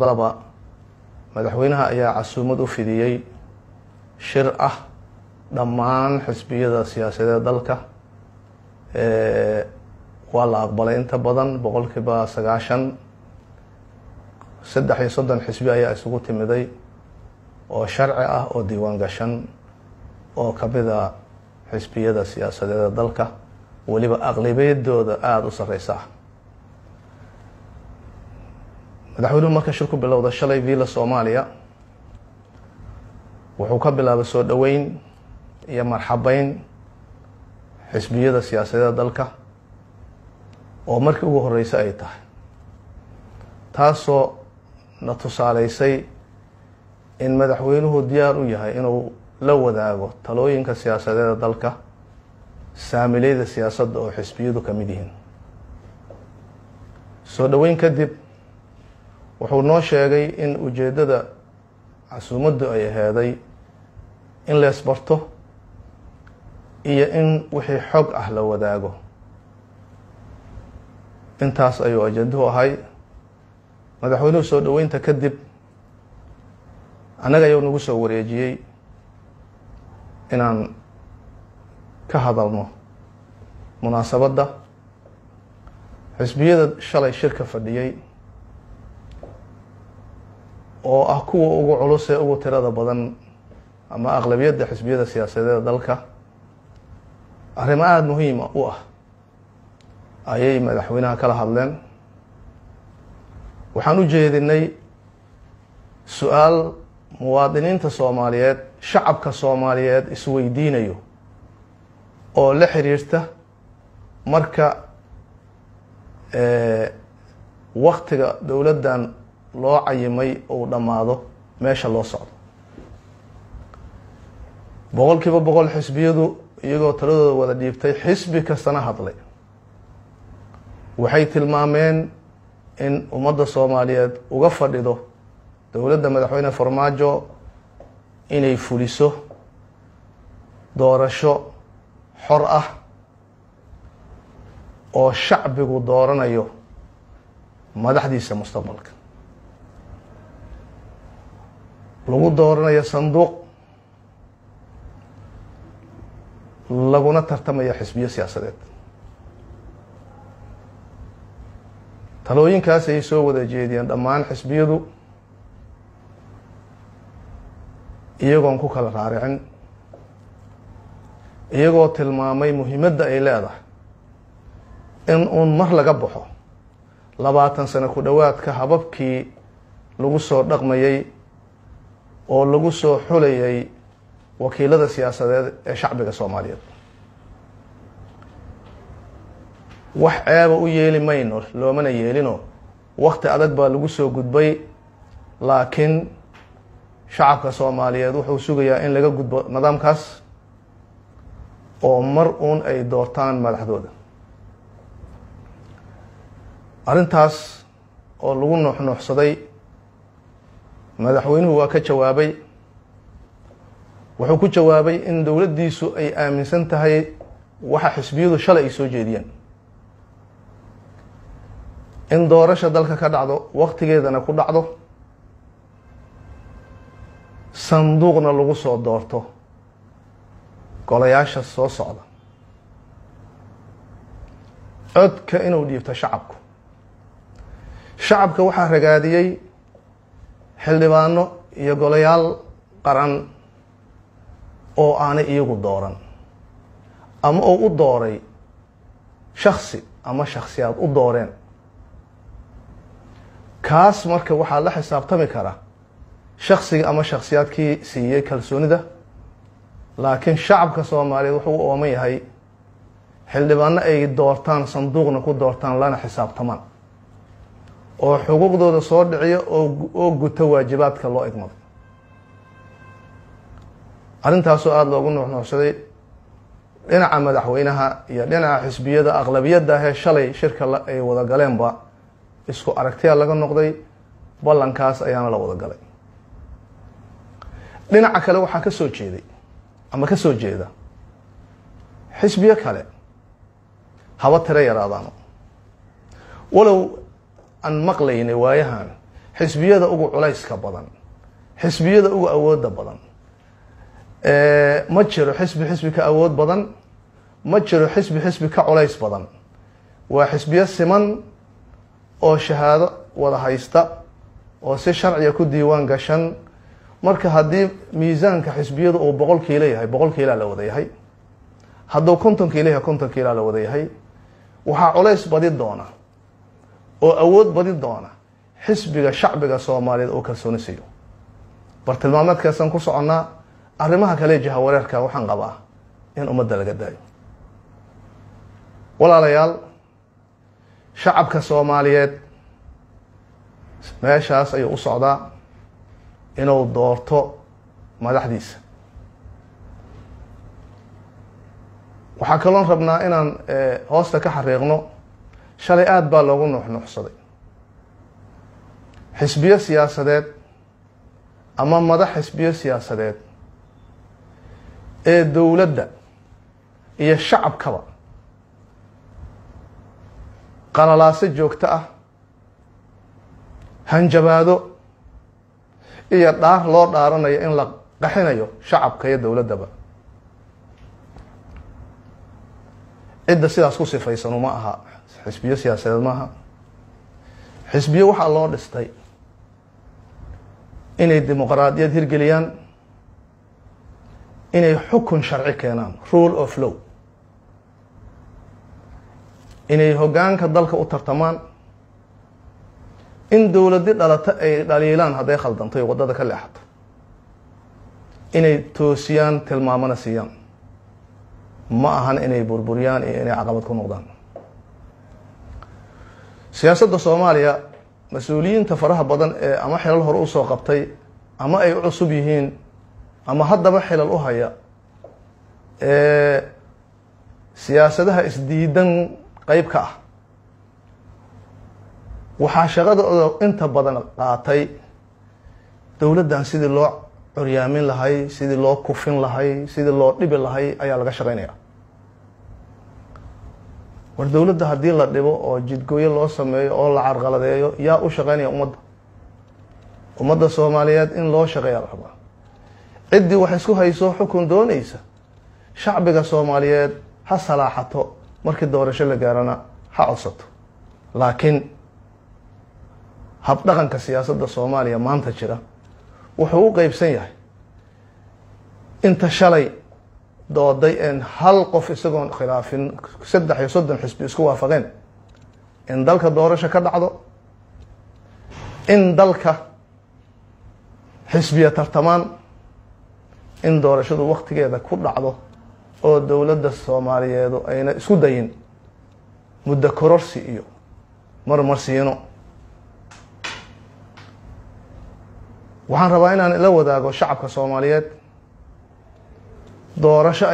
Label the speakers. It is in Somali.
Speaker 1: daba madaxweynaha ayaa casuumad u fidiyey shir ah dhammaan xisbiyada siyaasadeed dalka. Waa la aqbalay inta badan boqolkiiba sagaashan. Saddex iyo soddon xisbi ayaa isugu timiday oo sharci ah oo diiwaan gashan oo kamida xisbiyada siyaasadeed dalka. Weliba aqlabiyadooda aada u sareysa ah madaxweynuhu marka shir ku bilowda shalay villa soomaaliya wuxuu ka bilaabay soo dhoweyn iyo marxabeyn xisbiyada siyaasadeeda dalka oo markii ugu horeysay ay tahay. Taasoo na tusaaleysay in madaxweynuhu diyaar u yahay inuu la wadaago talooyinka siyaasadeeda dalka saamileyda siyaasadda oo xisbiyadu ka mid yihiin. Soo dhoweyn kadib wuxuu noo sheegay in ujeeddada casuumaddu ay aheeday in leesbarto iyo in wixii xog ah la wadaago. Intaas ayuu ajenduhu ahay. Madaxweynuhu soo dhoweynta kadib annaga ayuu nagu soo wareejiyey inaan ka hadalno munaasabadda. Xisbiyada shalay shirka fadhiyey oo ah kuwa ugu culus ee ugu tirada badan ama aqlabiyadda xisbiyada siyaasadeeda dalka arrimo aada muhiima u ah ayay madaxweynaha kala hadleen. Waxaan u jeedinay su'aal muwaadiniinta soomaaliyeed shacabka soomaaliyeed isweydiinayo oo la xiriirta marka waktiga dowladdan loo cayimay uu dhammaado meesha loo socdo. Boqol kiiba boqol xisbiyadu iyagoo taladooda wada dhiibtay xisbi kastana hadlay. Waxay tilmaameen in ummadda soomaaliyeed uga fadhido dowladda madaxweyne farmaajo inay fuliso doorasho xor ah oo shacbigu dooranayo madaxdiisa mustaqbalka lagu dooranayo sanduuq. Laguna tartamaya xisbiyo siyaasadeed. Talooyinkaas ayay soo wada jeediyeen dhammaan xisbiyadu. Iyagoon ku kala raaricin. Iyagoo tilmaamay muhiimadda ay leedahay in uun mar laga baxo labaatan sano ku dhowaadka hababkii lagu soo dhaqmayay oo lagu soo xulayay wakiilada siyaasadeed ee shacbiga soomaaliyeed. Wax ceeba u yeeli mayno loomana yeelino wakti adag baa lagu soo gudbay laakiin shacabka soomaaliyeed wuxuu sugayaa in laga gudbo nidaamkaas oo mar uun ay doortaan madaxdooda. Arrintaas oo lagu nuuxnuuxsaday madaxweynuhu waa ka jawaabay. Wuxuu ku jawaabay in dowladdiisu ay aaminsan tahay waxa xisbiyadu shalay ay soo jeediyeen in doorasha dalka ka dhacdo waktigeedana ku dhacdo sanduuqna lagu soo doorto. Golayaasha soo socda. Codka inuu dhiibto shacabku. Shacabka waxaa ragaadiyey xildhibaano iyo golayaal qaran oo aanay iyagu dooran. Ama uu u dooray shaksi ama shaksiyaad u dooreen. Kaas marka waxaa la xisaabtami kara shaksiga ama shaksiyaadkii siiyey kalsoonida. Laakiin shacabka soomaaliyeed wuxuu u ooman yahay xildhibaano ay doortaan sanduuqna ku doortaan lana xisaabtamaan oo xuquuqdooda soo dhiciyo oo guto waajibaadka loo igmaday arrintaasoo aada loogu nuuxnuuxsaday dhinaca madaxweynaha iyo dhinaca xisbiyada aqlabiyadda ahee shalay shirka ay wada galeenba isku aragtiyaa laga noqday ballankaas ayaana la wada galay. Dhinaca kale waxaa ka soo jeeday ama ka soo jeeda xisbiyo kale haba tiro yaraadaano. Walow aan maqlaynay waayahan xisbiyada ugu culayska badan xisbiyada ugu awooda badan. Ma jiro xisbi xisbi ka awood badan ma jiro xisbi xisbi ka culays badan. Waa xisbiyo siman oo shahaado wada haysta oo si sharciga ku diiwaan gashan. Marka haddii miisaanka xisbiyadu uu boqol kiilo yahay boqol kiilaa la wada yahay. Hadduu konton kiilo yahay konton kiilaa la wada yahay. Waxaa culays badi doona oo awood badi doona xisbiga shacbiga soomaaliyeed oo kalsooni siiyo bartilmaameedkaasaan ku soconnaa arrimaha kale jahawareerka waxaan qabaa in ummadda laga daayo. Walaalayaal shacabka soomaaliyeed meeshaas ayuu u socdaa inuu doorto madaxdiisa. Waxaa kaloon rabnaa inaan hoosta ka xariiqno shalay aada baa loogu nuuxnuuxsaday xisbiyo siyaasadeed ama madax xisbiyo siyaasadeed ee dowladda iyo shacabkaba qalalaaso joogto ah hanjabaado iyo dhaar loo dhaaranayo in la qaxinayo shacabka iyo dowladdaba cidda sidaas ku sifaysanu ma aha. Xisbiyo siyaasadeed maaha xisbiyo waxaa loo dhistay inay dimuqraadiyad hirgeliyaan inay xukun sharci keenaan rule of law. Inay hoggaanka dalka u tartamaan. In dowladi dhalata ay dhaliilaan hadday khaldanto waddada ka leexato inay toosiyaan tilmaamana siiyaan ma ahan inay burburiyaan iyo inay caqabad ku noqdaan. Siyaasadda soomaaliya mas'uuliyiinta faraha badan ee ama xilal hore u soo qabtay ama ay u cusub yihiin ama haddaba xilal u haya ee siyaasadaha isdiidan qeyb ka ah. Waxaa shaqadooda inta badan qaatay dowladdan sidii loo curyaamin lahay sidii loo kufin lahay sidii loo dhibi lahay ayaa laga shaqeynaya war dowladda haddii la dhibo oo jidgooyo loo sameeyo oo la carqaladeeyo yaa u shaqeynaya ummadda. Ummadda soomaaliyeed in loo shaqeeya la ciddii wax isku hayso xukun doonaysa. Shacbiga soomaaliyeed ha salaaxato markii doorasho la gaarana ha codsato. Laakiin habdhaqanka siyaasadda soomaaliya maanta jira wuxuu u qeybsan yahay. Inta shalay dooday een hal qof isagoon khilaafin saddex iyo soddon xisbi isku waafaqeen. In dalka doorasho ka dhacdo. In dalka xisbiya tartamaan. In doorashadu waktigeeda ku dhacdo oo dowladda soomaaliyeedu ayna isku dayin. Muddo kororsi iyo marmarsiino waxaan rabaa inaan ila wadaago shacabka soomaaliyeed. Doorasho